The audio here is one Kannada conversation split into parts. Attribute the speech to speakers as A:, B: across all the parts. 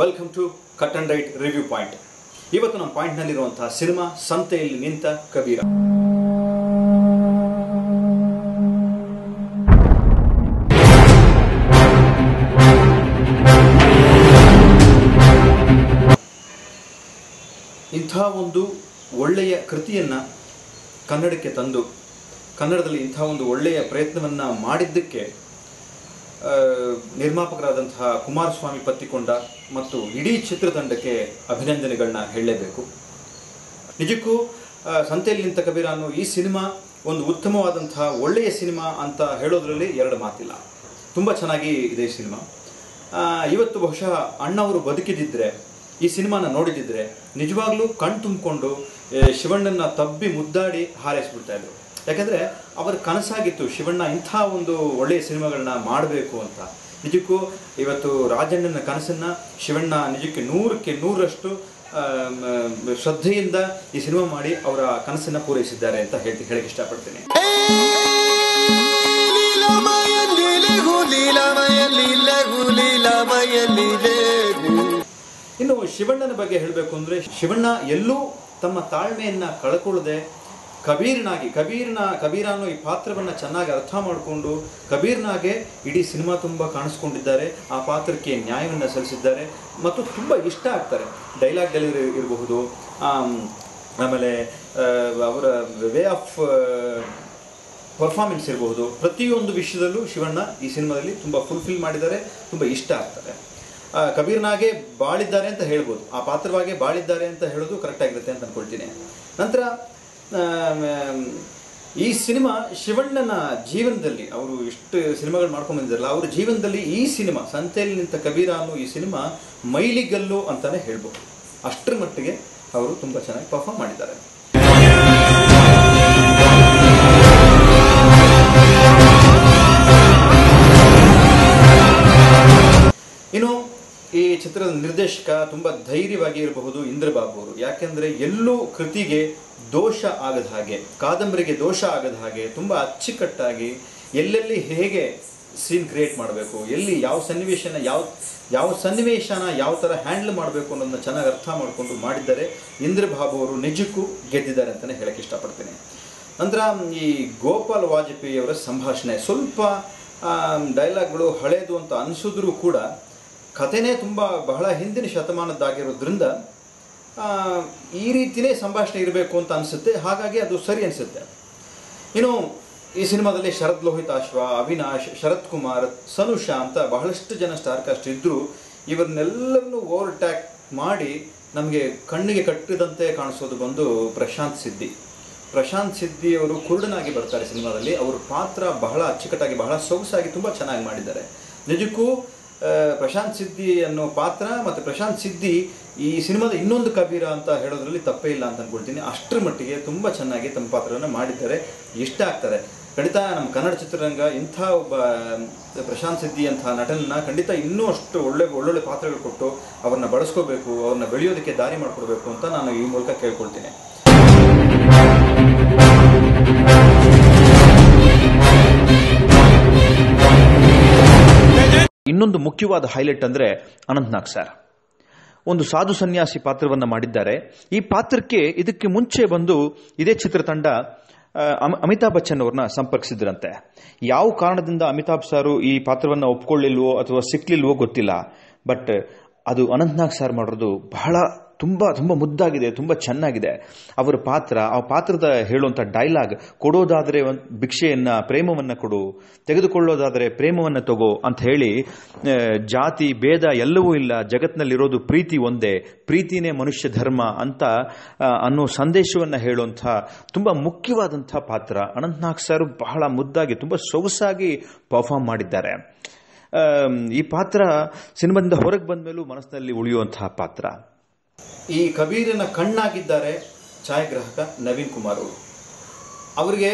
A: Welcome to cut and right review point ಇವತ್ತು ನಮ್ಮ ಪಾಯಿಂಟ್ನಲ್ಲಿರುವಂತಹ ಸಿನಿಮಾ ಸಂತೆಯಲ್ಲಿ ನಿಂತ ಕಬೀರ. ಇಂಥ ಒಂದು ಒಳ್ಳೆಯ ಕೃತಿಯನ್ನ ಕನ್ನಡಕ್ಕೆ ತಂದು, ಕನ್ನಡದಲ್ಲಿ ಇಂಥ ಒಂದು ಒಳ್ಳೆಯ ಪ್ರಯತ್ನವನ್ನ ಮಾಡಿದ್ದಕ್ಕೆ ನಿರ್ಮಾಪಕರಾದಂತಹ ಕುಮಾರಸ್ವಾಮಿ ಪತ್ತಿಕೊಂಡ ಮತ್ತು ಇಡೀ ಚಿತ್ರತಂಡಕ್ಕೆ ಅಭಿನಂದನೆಗಳನ್ನ ಹೇಳಲೇಬೇಕು. ನಿಜಕ್ಕೂ ಸಂತೆಯಲ್ಲಿ ನಿಂತ ಕಬೀರ ಈ ಸಿನಿಮಾ ಒಂದು ಉತ್ತಮವಾದಂತಹ ಒಳ್ಳೆಯ ಸಿನಿಮಾ ಅಂತ ಹೇಳೋದ್ರಲ್ಲಿ ಎರಡು ಮಾತಿಲ್ಲ. ತುಂಬ ಚೆನ್ನಾಗಿ ಇದೆ ಈ ಸಿನಿಮಾ. ಇವತ್ತು ಬಹುಶಃ ಅಣ್ಣವರು ಬದುಕಿದಿದ್ರೆ, ಈ ಸಿನಿಮಾನ ನೋಡಿದಿದ್ರೆ ನಿಜವಾಗ್ಲೂ ಕಣ್ ತುಂಬಿಕೊಂಡು ಶಿವಣ್ಣನ ತಬ್ಬಿ ಮುದ್ದಾಡಿ ಹಾರೈಸ್ಬಿಡ್ತಾ ಇದ್ರು. ಯಾಕಂದ್ರೆ ಅವರ ಕನಸಾಗಿತ್ತು ಶಿವಣ್ಣ ಇಂಥ ಒಂದು ಒಳ್ಳೆಯ ಸಿನಿಮಾಗಳನ್ನ ಮಾಡಬೇಕು ಅಂತ. ನಿಜಕ್ಕೂ ಇವತ್ತು ರಾಜಣ್ಣನ ಕನಸನ್ನ ಶಿವಣ್ಣ ನಿಜಕ್ಕೆ ನೂರಕ್ಕೆ ನೂರರಷ್ಟು ಶ್ರದ್ಧೆಯಿಂದ ಈ ಸಿನಿಮಾ ಮಾಡಿ ಅವರ ಕನಸನ್ನ ಪೂರೈಸಿದ್ದಾರೆ ಅಂತ ಹೇಳಿ ಹೇಳಕ್ಕೆ ಇಷ್ಟಪಡ್ತೀನಿ. ಇನ್ನು ಶಿವಣ್ಣನ ಬಗ್ಗೆ ಹೇಳಬೇಕು ಅಂದ್ರೆ ಶಿವಣ್ಣ ಎಲ್ಲೂ ತಮ್ಮ ತಾಳ್ಮೆಯನ್ನ ಕಳ್ಕೊಳ್ಳದೆ ಕಬೀರ್ನಾಗಿ ಕಬೀರ್ನ ಕಬೀರ ಅನ್ನೋ ಈ ಪಾತ್ರವನ್ನ ಚೆನ್ನಾಗಿ ಅರ್ಥ ಮಾಡಿಕೊಂಡು ಕಬೀರ್ನಾಗೆ ಇಡೀ ಸಿನಿಮಾ ತುಂಬ ಕಾಣಿಸ್ಕೊಂಡಿದ್ದಾರೆ. ಆ ಪಾತ್ರಕ್ಕೆ ನ್ಯಾಯವನ್ನು ಸಲ್ಲಿಸಿದ್ದಾರೆ. ಮತ್ತು ತುಂಬ ಇಷ್ಟ ಆಗ್ತಾರೆ. ಡೈಲಾಗ್ ಡೆಲಿವರಿ ಇರಬಹುದು. ಆಮ್, ಆಮೇಲೆ ಅವರ ವೇ ಆಫ್ ಪರ್ಫಾರ್ಮೆನ್ಸ್ ಇರಬಹುದು. ಪ್ರತಿಯೊಂದು ವಿಷಯದಲ್ಲೂ ಶಿವಣ್ಣ ಈ ಸಿನಿಮಾದಲ್ಲಿ ತುಂಬ ಫುಲ್ಫಿಲ್ ಮಾಡಿದ್ದಾರೆ. ತುಂಬ ಇಷ್ಟ ಆಗ್ತಾರೆ. ಕಬೀರ್ನಾಗೆ ಬಾಳಿದ್ದಾರೆ ಅಂತ ಹೇಳ್ಬೋದು. ಆ ಪಾತ್ರವಾಗೆ ಬಾಳಿದ್ದಾರೆ ಅಂತ ಹೇಳೋದು ಕರೆಕ್ಟ್ ಆಗಿರುತ್ತೆ ಅಂತ ಅಂದ್ಕೊಳ್ತೀನಿ ನಂತರ ಈ ಸಿನಿಮಾ ಶಿವಣ್ಣನ ಜೀವನದಲ್ಲಿ ಅವರು ಎಷ್ಟು ಸಿನಿಮಾಗಳು ಮಾಡ್ಕೊಂಡು ಬಂದಿರಲ್ಲ ಅವ್ರ ಜೀವನದಲ್ಲಿ ಈ ಸಿನಿಮಾ, ಸಂತೆಯಲ್ಲಿ ನಿಂತ ಕಬೀರ ಅನ್ನೋ ಈ ಸಿನಿಮಾ ಮೈಲಿಗಲ್ಲು ಅಂತಾನೆ ಹೇಳ್ಬೋದು. ಅಷ್ಟರ ಮಟ್ಟಿಗೆ ಅವರು ತುಂಬ ಚೆನ್ನಾಗಿ ಪರ್ಫಾರ್ಮ್ ಮಾಡಿದ್ದಾರೆ. ಚಿತ್ರದ ನಿರ್ದೇಶಕ ತುಂಬಾ ಧೈರ್ಯವಾಗಿ ಇರಬಹುದು ಇಂದ್ರಬಾಬು ಅವರು ಯಾಕೆಂದ್ರೆ ಎಲ್ಲೂ ಕೃತಿಗೆ ದೋಷ ಆಗದ ಹಾಗೆ, ಕಾದಂಬರಿಗೆ ದೋಷ ಆಗದ ಹಾಗೆ ತುಂಬಾ ಅಚ್ಚುಕಟ್ಟಾಗಿ ಎಲ್ಲೆಲ್ಲಿ ಹೇಗೆ ಸೀನ್ ಕ್ರಿಯೇಟ್ ಮಾಡಬೇಕು, ಎಲ್ಲಿ ಯಾವ ಸನ್ನಿವೇಶನ ಯಾವ ಯಾವ ಸನ್ನಿವೇಶನ ಯಾವ ಥರ ಹ್ಯಾಂಡಲ್ ಮಾಡಬೇಕು ಅನ್ನೋದನ್ನ ಚೆನ್ನಾಗಿ ಅರ್ಥ ಮಾಡಿಕೊಂಡು ಮಾಡಿದ್ದಾರೆ. ಇಂದ್ರಬಾಬು ಅವರು ನಿಜಕ್ಕೂ ಗೆದ್ದಿದ್ದಾರೆ ಅಂತಲೇ ಹೇಳಕ್ಕೆ ಇಷ್ಟಪಡ್ತೀನಿ. ನಂತರ ಈ ಗೋಪಾಲ್ ವಾಜಪೇಯಿ ಅವರ ಸಂಭಾಷಣೆ. ಸ್ವಲ್ಪ ಡೈಲಾಗ್ಗಳು ಹಳೇದು ಅಂತ ಅನಿಸಿದ್ರೂ ಕೂಡ ಕಥೆನೇ ತುಂಬ ಬಹಳ ಹಿಂದಿನ ಶತಮಾನದ್ದಾಗಿರೋದ್ರಿಂದ ಈ ರೀತಿಯೇ ಸಂಭಾಷಣೆ ಇರಬೇಕು ಅಂತ ಅನಿಸುತ್ತೆ. ಹಾಗಾಗಿ ಅದು ಸರಿ ಅನಿಸುತ್ತೆ. ಇನ್ನು ಈ ಸಿನಿಮಾದಲ್ಲಿ ಶರದ್ ಲೋಹಿತಾಶ್ವ ಅವಿನಾಶ್, ಶರತ್ ಕುಮಾರ್, ಸನುಷಾ ಅಂತ ಬಹಳಷ್ಟು ಜನ ಸ್ಟಾರ್ ಕಾಸ್ಟ್ ಇದ್ದರೂ ಇವರನ್ನೆಲ್ಲರನ್ನೂ ಓವರ್ ಟ್ಯಾಕ್ ಮಾಡಿ ನಮಗೆ ಕಣ್ಣಿಗೆ ಕಟ್ಟಿದಂತೆ ಕಾಣಿಸೋದು ಬಂದು ಪ್ರಶಾಂತ್ ಸಿದ್ದಿ ಪ್ರಶಾಂತ್ ಸಿದ್ದಿ ಅವರು ಕುರುಡನಾಗಿ ಬರ್ತಾರೆ ಸಿನಿಮಾದಲ್ಲಿ. ಅವ್ರ ಪಾತ್ರ ಬಹಳ ಅಚ್ಚುಕಟ್ಟಾಗಿ, ಬಹಳ ಸೊಗಸಾಗಿ ತುಂಬ ಚೆನ್ನಾಗಿ ಮಾಡಿದ್ದಾರೆ. ನಿಜಕ್ಕೂ ಪ್ರಶಾಂತ್ ಸಿದ್ದಿ ಅನ್ನೋ ಪಾತ್ರ ಮತ್ತು ಪ್ರಶಾಂತ್ ಸಿದ್ದಿ ಈ ಸಿನಿಮಾದ ಇನ್ನೊಂದು ಕಬೀರ ಅಂತ ಹೇಳೋದ್ರಲ್ಲಿ ತಪ್ಪೇ ಇಲ್ಲ ಅಂತ ಅಂದ್ಕೊಳ್ತೀನಿ ಅಷ್ಟರ ಮಟ್ಟಿಗೆ ತುಂಬ ಚೆನ್ನಾಗಿ ತಮ್ಮ ಪಾತ್ರವನ್ನು ಮಾಡಿದ್ದಾರೆ. ಇಷ್ಟ ಆಗ್ತಾರೆ. ಖಂಡಿತ ನಮ್ಮ ಕನ್ನಡ ಚಿತ್ರರಂಗ ಇಂಥ ಒಬ್ಬ ಪ್ರಶಾಂತ್ ಸಿದ್ದಿ ಅಂತಹ ನಟನನ್ನ ಖಂಡಿತ ಇನ್ನೂ ಅಷ್ಟು ಒಳ್ಳೆ, ಒಳ್ಳೊಳ್ಳೆ ಪಾತ್ರಗಳು ಕೊಟ್ಟು ಅವ್ರನ್ನ ಬಳಸ್ಕೋಬೇಕು, ಅವ್ರನ್ನ ಬೆಳೆಯೋದಕ್ಕೆ ದಾರಿ ಮಾಡಿಕೊಡ್ಬೇಕು ಅಂತ ನಾನು ಈ ಮೂಲಕ ಕೇಳ್ಕೊಳ್ತೀನಿ.
B: ಇನ್ನೊಂದು ಮುಖ್ಯವಾದ ಹೈಲೈಟ್ ಅಂದರೆ ಅನಂತ್ನಾಗ್ ಸರ್ ಒಂದು ಸಾಧು ಸನ್ಯಾಸಿ ಪಾತ್ರವನ್ನು ಮಾಡಿದ್ದಾರೆ. ಈ ಪಾತ್ರಕ್ಕೆ ಇದಕ್ಕೆ ಮುಂಚೆ ಬಂದು ಇದೇ ಚಿತ್ರತಂಡ ಅಮಿತಾಬ್ ಬಚ್ಚನ್ ಅವ್ರನ್ನ ಸಂಪರ್ಕಿಸಿದ್ರಂತೆ. ಯಾವ ಕಾರಣದಿಂದ ಅಮಿತಾಬ್ ಸಾರು ಈ ಪಾತ್ರವನ್ನು ಒಪ್ಕೊಳ್ಳಿಲ್ವೋ ಅಥವಾ ಸಿಕ್ಲಿಲ್ವೋ ಗೊತ್ತಿಲ್ಲ. ಬಟ್ ಅದು ಅನಂತ್ನಾಗ್ ಸಾರ್ ಮಾಡೋದು ಬಹಳ ತುಂಬಾ, ತುಂಬ ಮುದ್ದಾಗಿದೆ, ತುಂಬ ಚೆನ್ನಾಗಿದೆ. ಅವರ ಪಾತ್ರ, ಆ ಪಾತ್ರದ ಹೇಳುವಂತ ಡೈಲಾಗ್ ಕೊಡೋದಾದ್ರೆ ಭಿಕ್ಷೆಯನ್ನ, ಪ್ರೇಮವನ್ನ ಕೊಡು, ತೆಗೆದುಕೊಳ್ಳೋದಾದ್ರೆ ಪ್ರೇಮವನ್ನ ತಗೋ ಅಂತ ಹೇಳಿ ಜಾತಿ, ಭೇದ ಎಲ್ಲವೂ ಇಲ್ಲ ಜಗತ್ತಿನಲ್ಲಿರೋದು ಪ್ರೀತಿ ಒಂದೇ, ಪ್ರೀತಿನೇ ಮನುಷ್ಯ ಧರ್ಮ ಅಂತ ಅನ್ನೋ ಸಂದೇಶವನ್ನ ಹೇಳುವಂಥ ತುಂಬ ಮುಖ್ಯವಾದಂಥ ಪಾತ್ರ. ಅನಂತನಾಗ್ ಸರ್ ಬಹಳ ಮುದ್ದಾಗಿ, ತುಂಬ ಸೊಗಸಾಗಿ ಪರ್ಫಾರ್ಮ್ ಮಾಡಿದ್ದಾರೆ. ಈ ಪಾತ್ರ ಸಿನಿಮಾದಿಂದ ಹೊರಗೆ ಬಂದ ಮೇಲೂ ಮನಸ್ಸಿನಲ್ಲಿ ಉಳಿಯುವಂತಹ ಪಾತ್ರ.
A: ಈ ಕಬೀರಿನ ಕಣ್ಣಾಗಿದ್ದಾರೆ ಛಾಯಾಗ್ರಾಹಕ ನವೀನ್ ಕುಮಾರ್ ಅವರು. ಅವರಿಗೆ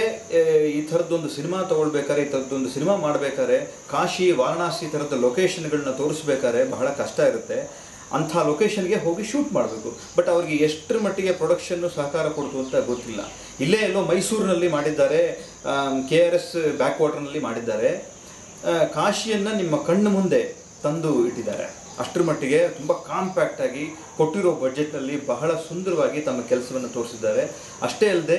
A: ಈ ಥರದ್ದೊಂದು ಸಿನಿಮಾ ತಗೊಳ್ಬೇಕಾದ್ರೆ ಈ ಥರದ್ದೊಂದು ಸಿನಿಮಾ ಮಾಡಬೇಕಾದ್ರೆ ಕಾಶಿ, ವಾರಣಾಸಿ ಥರದ ಲೊಕೇಶನ್ಗಳನ್ನ ತೋರಿಸ್ಬೇಕಾದ್ರೆ ಬಹಳ ಕಷ್ಟ ಇರುತ್ತೆ. ಅಂಥ ಲೊಕೇಶನ್ಗೆ ಹೋಗಿ ಶೂಟ್ ಮಾಡಬೇಕು. ಬಟ್ ಅವ್ರಿಗೆ ಎಷ್ಟರ ಮಟ್ಟಿಗೆ ಪ್ರೊಡಕ್ಷನ್ ಸಹಕಾರ ಕೊಡ್ತು ಅಂತ ಗೊತ್ತಿಲ್ಲ. ಇಲ್ಲೇ ಎಲ್ಲೋ ಮೈಸೂರಿನಲ್ಲಿ ಮಾಡಿದ್ದಾರೆ ಕೆ ಆರ್ ಎಸ್ ಬ್ಯಾಕ್ ವಾಟರ್ನಲ್ಲಿ ಮಾಡಿದ್ದಾರೆ ಕಾಶಿಯನ್ನ ನಿಮ್ಮ ಕಣ್ಣು ಮುಂದೆ ತಂದು ಇಟ್ಟಿದ್ದಾರೆ. ಅಷ್ಟರ ಮಟ್ಟಿಗೆ ತುಂಬ ಕಾಂಪ್ಯಾಕ್ಟ್ ಆಗಿ ಕೊಟ್ಟಿರೋ ಬಜೆಟ್ನಲ್ಲಿ ಬಹಳ ಸುಂದರವಾಗಿ ತಮ್ಮ ಕೆಲಸವನ್ನು ತೋರಿಸಿದ್ದಾರೆ. ಅಷ್ಟೇ ಅಲ್ಲದೆ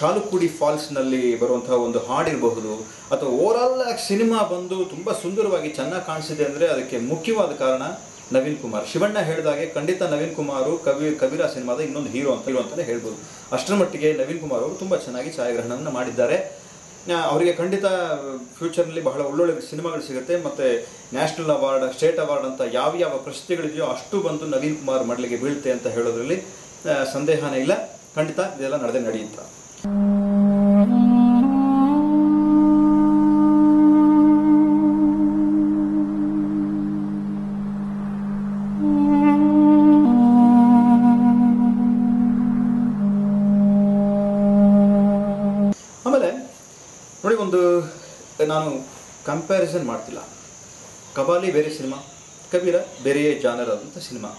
A: ಚಾಲುಕುಡಿ ಫಾಲ್ಸ್ನಲ್ಲಿ ಬರುವಂತಹ ಒಂದು ಹಾಡಿರಬಹುದು ಅಥವಾ ಓವರಾಲ್ ಸಿನಿಮಾ ಬಂದು ತುಂಬ ಸುಂದರವಾಗಿ ಚೆನ್ನಾಗಿ ಕಾಣಿಸಿದೆ ಅಂದರೆ ಅದಕ್ಕೆ ಮುಖ್ಯವಾದ ಕಾರಣ ನವೀನ್ ಕುಮಾರ್. ಶಿವಣ್ಣ ಹೇಳಿದಾಗೆ ಖಂಡಿತ ನವೀನ್ ಕುಮಾರ್ ಕವಿ ಕಬೀರ ಸಿನಿಮಾದ ಇನ್ನೊಂದು ಹೀರೋ ಅಂತ ಹೀರೋ ಅಂತಲೇ ಹೇಳ್ಬೋದು. ಅಷ್ಟರ ಮಟ್ಟಿಗೆ ನವೀನ್ ಕುಮಾರ್ ಅವರು ತುಂಬ ಚೆನ್ನಾಗಿ ಛಾಯಾಗ್ರಹಣವನ್ನು ಮಾಡಿದ್ದಾರೆ. ಅವರಿಗೆ ಖಂಡಿತ ಫ್ಯೂಚರ್ನಲ್ಲಿ ಬಹಳ ಒಳ್ಳೊಳ್ಳೆ ಸಿನಿಮಾಗಳು ಸಿಗುತ್ತೆ. ಮತ್ತು ನ್ಯಾಷನಲ್ ಅವಾರ್ಡ್, ಸ್ಟೇಟ್ ಅವಾರ್ಡ್ ಅಂತ ಯಾವ ಯಾವ ಪ್ರಶಸ್ತಿಗಳಿದೆಯೋ ಅಷ್ಟು ಬಂದು ನವೀನ್ ಕುಮಾರ್ ಮಡ್ಲಿಗೆ ಬೀಳುತ್ತೆ ಅಂತ ಹೇಳೋದ್ರಲ್ಲಿ ಸಂದೇಹನೇ ಇಲ್ಲ. ಖಂಡಿತ ಇದೆಲ್ಲ ನಡೆದೇ ನಡೆಯುತ್ತೆ? ಒಂದು, ನಾನು ಕಂಪ್ಯಾರಿಸನ್ ಮಾಡ್ತಿಲ್ಲ. ಕಬಾಲಿ ಬೇರೆ ಸಿನಿಮಾ, ಕಬೀರ ಬೇರೆಯೇ ಜಾನರ್ ಆದಂಥ ಸಿನಿಮಾ.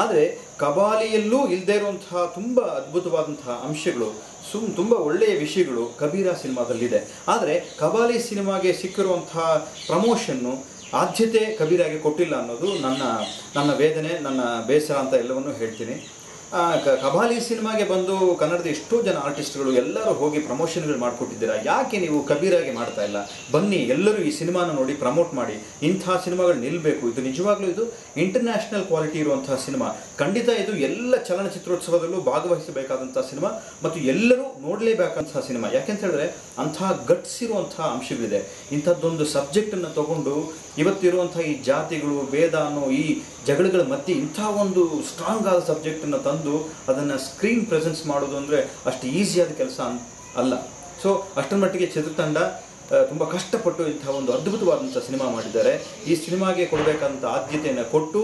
A: ಆದರೆ ಕಬಾಲಿಯಲ್ಲೂ ಇಲ್ಲದೇ ಇರುವಂತಹ ತುಂಬ ಅದ್ಭುತವಾದಂತಹ ಅಂಶಗಳು, ಸುಮ್ ತುಂಬ ಒಳ್ಳೆಯ ವಿಷಯಗಳು ಕಬೀರ ಸಿನಿಮಾದಲ್ಲಿದೆ. ಆದರೆ ಕಬಾಲಿ ಸಿನಿಮಾಗೆ ಸಿಕ್ಕಿರುವಂತಹ ಪ್ರಮೋಷನ್ನು ಆದ್ಯತೆ ಕಬೀರಾಗೆ ಕೊಟ್ಟಿಲ್ಲ ಅನ್ನೋದು ನನ್ನ ನನ್ನ ವೇದನೆ, ನನ್ನ ಬೇಸರ ಅಂತ ಎಲ್ಲವನ್ನೂ ಹೇಳ್ತೀನಿ. ಕಬಾಲಿ ಸಿನಿಮಾಗೆ ಬಂದು ಕನ್ನಡದ ಎಷ್ಟೋ ಜನ ಆರ್ಟಿಸ್ಟ್ಗಳು ಎಲ್ಲರೂ ಹೋಗಿ ಪ್ರಮೋಷನ್ಗಳು ಮಾಡಿಕೊಟ್ಟಿದ್ದೀರಾ? ಯಾಕೆ ನೀವು ಕಬೀರಾಗೆ ಮಾಡ್ತಾ ಇಲ್ಲ? ಬನ್ನಿ, ಎಲ್ಲರೂ ಈ ಸಿನಿಮಾನ ನೋಡಿ ಪ್ರಮೋಟ್ ಮಾಡಿ. ಇಂಥ ಸಿನಿಮಾಗಳು ನಿಲ್ಲಬೇಕು ಇದು ನಿಜವಾಗ್ಲೂ ಇದು ಇಂಟರ್ನ್ಯಾಷನಲ್ ಕ್ವಾಲಿಟಿ ಇರುವಂತಹ ಸಿನಿಮಾ. ಖಂಡಿತ ಇದು ಎಲ್ಲ ಚಲನಚಿತ್ರೋತ್ಸವದಲ್ಲೂ ಭಾಗವಹಿಸಬೇಕಾದಂಥ ಸಿನಿಮಾ ಮತ್ತು ಎಲ್ಲರೂ ನೋಡಲೇಬೇಕಂತಹ ಸಿನಿಮಾ. ಯಾಕೆಂತ ಹೇಳಿದ್ರೆ ಅಂತಹ ಗಟ್ಟಿಸಿರುವಂಥ ಅಂಶಗಳಿದೆ ಇಂಥದ್ದೊಂದು ಸಬ್ಜೆಕ್ಟನ್ನು ತಗೊಂಡು ಇವತ್ತಿರುವಂಥ ಈ ಜಾತಿಗಳು, ಭೇದ ಅನ್ನೋ ಈ ಜಗಳಗಳ ಮಧ್ಯೆ ಇಂಥ ಒಂದು ಸ್ಟ್ರಾಂಗ್ ಆದ ಸಬ್ಜೆಕ್ಟನ್ನು ತಂದು ಅದನ್ನು ಸ್ಕ್ರೀನ್ ಪ್ರೆಸೆನ್ಸ್ ಮಾಡೋದು ಅಂದರೆ ಅಷ್ಟು ಈಸಿಯಾದ ಕೆಲಸ ಅಲ್ಲ. ಸೊ ಅಷ್ಟರ ಮಟ್ಟಿಗೆ ಚಿತ್ರತಂಡ ತುಂಬ ಕಷ್ಟಪಟ್ಟು ಇಂಥ ಒಂದು ಅದ್ಭುತವಾದಂಥ ಸಿನಿಮಾ ಮಾಡಿದ್ದಾರೆ. ಈ ಸಿನಿಮಾಗೆ ಕೊಡಬೇಕಂತ ಆದ್ಯತೆಯನ್ನು ಕೊಟ್ಟು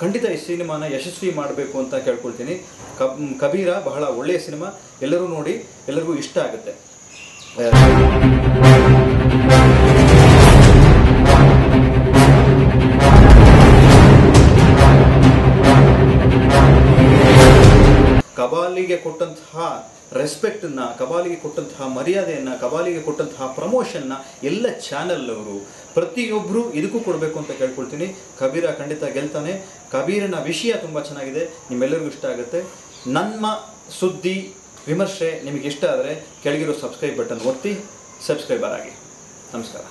A: ಖಂಡಿತ ಈ ಸಿನಿಮಾನ ಯಶಸ್ವಿ ಮಾಡಬೇಕು ಅಂತ ಕೇಳ್ಕೊಳ್ತೀನಿ. ಕಬ್, ಕಬೀರ ಬಹಳ ಒಳ್ಳೆಯ ಸಿನಿಮಾ. ಎಲ್ಲರೂ ನೋಡಿ, ಎಲ್ಲರಿಗೂ ಇಷ್ಟ ಆಗುತ್ತೆ. ಕಬಾಲಿಗೆ ಕೊಟ್ಟಂತಹ ರೆಸ್ಪೆಕ್ಟನ್ನ ಕಬಾಲಿಗೆ ಕೊಟ್ಟಂತಹ ಮರ್ಯಾದೆಯನ್ನ, ಕಬಾಲಿಗೆ ಕೊಟ್ಟಂತಹ ಪ್ರಮೋಷನ್ನ ಎಲ್ಲ ಚಾನೆಲ್ ಅವರು ಪ್ರತಿಯೊಬ್ಬರು ಇದಕ್ಕೂ ಕೊಡಬೇಕು ಅಂತ ಕೇಳ್ಕೊಳ್ತೀನಿ. ಕಬೀರ ಖಂಡಿತ ಗೆಲ್ತಾನೆ. ಕಬೀರನ ವಿಷಯ ತುಂಬ ಚೆನ್ನಾಗಿದೆ. ನಿಮ್ಮೆಲ್ಲರಿಗೂ ಇಷ್ಟ ಆಗುತ್ತೆ. ನಮ್ಮ ಸುದ್ದಿ ವಿಮರ್ಶೆ ನಿಮಗೆ ಇಷ್ಟ ಆದರೆ ಕೆಳಗಿರೋ ಸಬ್ಸ್ಕ್ರೈಬ್ ಬಟನ್ ಒತ್ತಿ ಸಬ್ಸ್ಕ್ರೈಬರ್ ಆಗಿ. ನಮಸ್ಕಾರ.